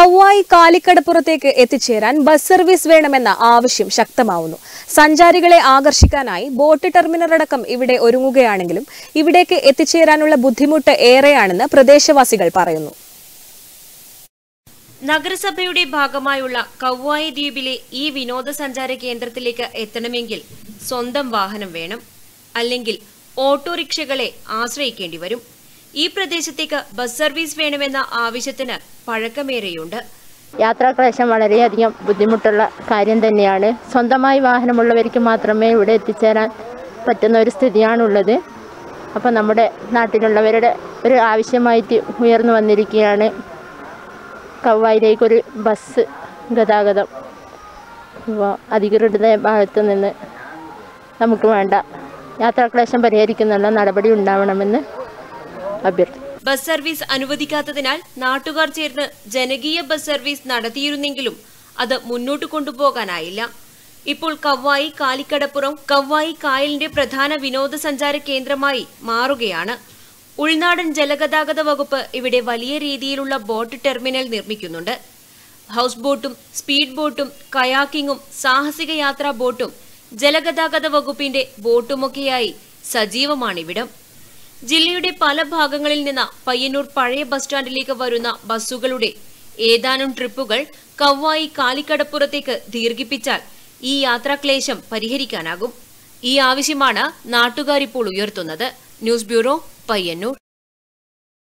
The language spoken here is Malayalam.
കൗവായി കാലിക്കടപ്പുറത്തേക്ക് എത്തിച്ചേരാൻ ബസ് സർവീസ് വേണമെന്ന ആവശ്യം ശക്തമാവുന്നു. സഞ്ചാരികളെ ആകർഷിക്കാനായി ബോട്ട് ടെർമിനൽ അടക്കം ഇവിടെ ഒരുങ്ങുകയാണെങ്കിലും ഇവിടേക്ക് എത്തിച്ചേരാനുള്ള ബുദ്ധിമുട്ട് ഏറെയാണെന്ന് പ്രദേശവാസികൾ പറയുന്നു. നഗരസഭയുടെ ഭാഗമായുള്ള കൗവായി ദ്വീപിലെ ഈ വിനോദസഞ്ചാര കേന്ദ്രത്തിലേക്ക് എത്തണമെങ്കിൽ സ്വന്തം വാഹനം വേണം. അല്ലെങ്കിൽ ഓട്ടോറിക്ഷകളെ ആശ്രയിക്കേണ്ടി വരും. ഈ പ്രദേശത്തേക്ക് ബസ് സർവീസ് വേണമെന്ന ആവശ്യത്തിന് പഴക്കമേറെയുണ്ട്. യാത്രാക്ലേശം വളരെയധികം ബുദ്ധിമുട്ടുള്ള കാര്യം തന്നെയാണ്. സ്വന്തമായി വാഹനമുള്ളവർക്ക് മാത്രമേ ഇവിടെ എത്തിച്ചേരാൻ പറ്റുന്ന ഒരു സ്ഥിതിയാണുള്ളത്. അപ്പോൾ നമ്മുടെ നാട്ടിലുള്ളവരുടെ ഒരു ആവശ്യമായിട്ട് ഉയർന്നു വന്നിരിക്കുകയാണ് കവ്വായിലേക്കൊരു ബസ് ഗതാഗതം. അപ്പോൾ അധികൃതരുടെ ഭാഗത്ത് നിന്ന് നമുക്ക് വേണ്ട യാത്രാക്ലേശം പരിഹരിക്കുന്നുള്ള നടപടി ഉണ്ടാവണമെന്ന് അഭ്യർത്ഥിക്കുന്നു ബസ് സർവീസ് അനുവദിക്കാത്തതിനാൽ നാട്ടുകാർ ചേർന്ന് ജനകീയ ബസ് സർവീസ് നടത്തിയിരുന്നെങ്കിലും അത് മുന്നോട്ട് കൊണ്ടുപോകാനായില്ല. ഇപ്പോൾ കവ്വായി കാലിക്കടപ്പുറം കവ്വായി കായലിന്റെ പ്രധാന വിനോദസഞ്ചാര കേന്ദ്രമായി മാറുകയാണ്. ഉൾനാടൻ ജലഗതാഗത വകുപ്പ് ഇവിടെ വലിയ രീതിയിലുള്ള ബോട്ട് ടെർമിനൽ നിർമ്മിക്കുന്നുണ്ട്. ഹൗസ് ബോട്ടും സ്പീഡ് ബോട്ടും കയാക്കിങ്ങും സാഹസിക യാത്രാ ബോട്ടും ജലഗതാഗത വകുപ്പിന്റെ ബോട്ടുമൊക്കെയായി സജീവമാണിവിടം. ജില്ലയുടെ പല ഭാഗങ്ങളിൽ നിന്ന് പയ്യന്നൂർ പഴയ ബസ് സ്റ്റാൻഡിലേക്ക് വരുന്ന ബസ്സുകളുടെ ഏതാനും ട്രിപ്പുകൾ കവ്വായി കാലിക്കടപ്പുറത്തേക്ക് ദീർഘിപ്പിച്ചാൽ ഈ യാത്രാക്ലേശം പരിഹരിക്കാനാകും. ഈ ആവശ്യമാണ് നാട്ടുകാരിപ്പോൾ ഉയർത്തുന്നത്. News bureau Payyanur.